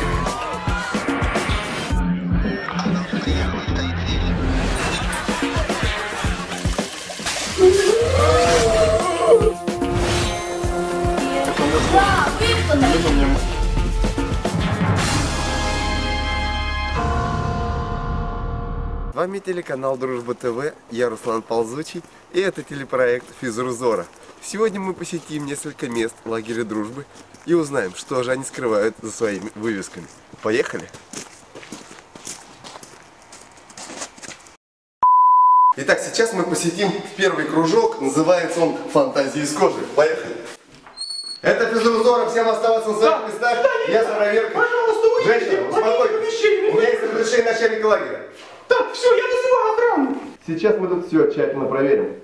С вами телеканал Дружба ТВ, я Руслан Ползучий, и это телепроект Физрузора. Сегодня мы посетим несколько мест лагеря дружбы и узнаем, что же они скрывают за своими вывесками. Поехали! Итак, сейчас мы посетим первый кружок, называется он «Фантазии из кожи». Поехали! Это Физрузора, всем оставаться на своих местах, я за проверкой. Пожалуйста, уйдите, Женщина, успокойтесь. У меня есть разрешение начальника лагеря. Все, я вызываю охрану. Сейчас мы тут все тщательно проверим.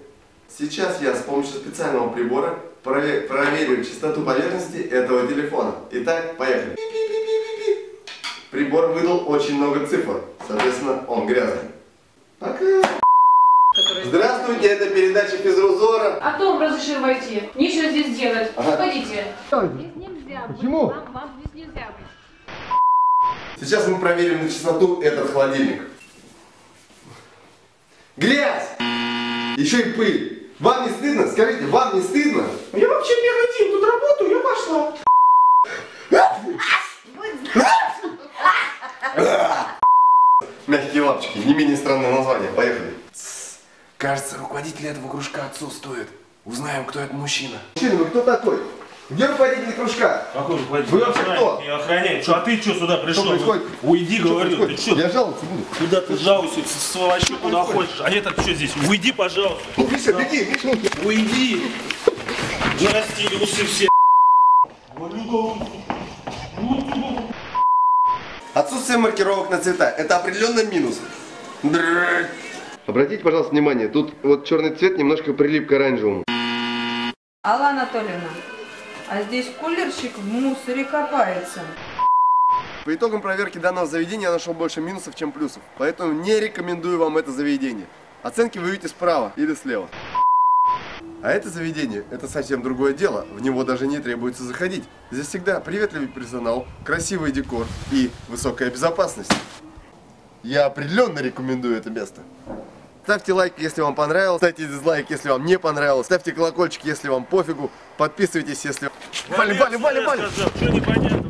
Сейчас я с помощью специального прибора прове- проверю частоту поверхности этого телефона. Итак, поехали. Прибор выдал очень много цифр, соответственно, он грязный. Пока. Здравствуйте, это передача Физрузора. А то вам разрешили войти. Нечего здесь делать. Ага. Уходите. Здесь нельзя быть. Почему? Вам, вам здесь нельзя быть. Сейчас мы проверим на чистоту этот холодильник. Грязь! Еще и пыль. Вам не стыдно? Скажите, вам не стыдно? Я вообще первый день тут работаю, я пошла. Мягкие лапчики, не менее странное название. Поехали. Кажется, руководитель этого кружка отсутствует. Узнаем, кто этот мужчина. Мужчина, вы кто такой? Где руководитель кружка? Какой руководитель? Вы вообще кто? Я охраняю. Что, а ты что сюда пришел? Что происходит? Уйди, Что говорю. Ты происходит? что? Я жаловаться буду. Куда ты жалуешься, с- сволочи, куда хочешь? А этот что здесь? Уйди, пожалуйста. Миша, беги, Миша. Уйди. Нарастили усы все. Отсутствие маркировок на цвета – это определенно минус. Обратите, пожалуйста, внимание, тут вот черный цвет немножко прилип к оранжевому. Алла Анатольевна, а здесь кулерщик в мусоре копается. По итогам проверки данного заведения я нашел больше минусов, чем плюсов. Поэтому не рекомендую вам это заведение. Оценки вы видите справа или слева. А это заведение – это совсем другое дело. В него даже не требуется заходить. Здесь всегда приветливый персонал, красивый декор и высокая безопасность. Я определенно рекомендую это место. Ставьте лайк, если вам понравилось. Ставьте дизлайк, если вам не понравилось. Ставьте колокольчик, если вам пофигу. Подписывайтесь, если... Вали, вали, вали, вали! Что непонятно?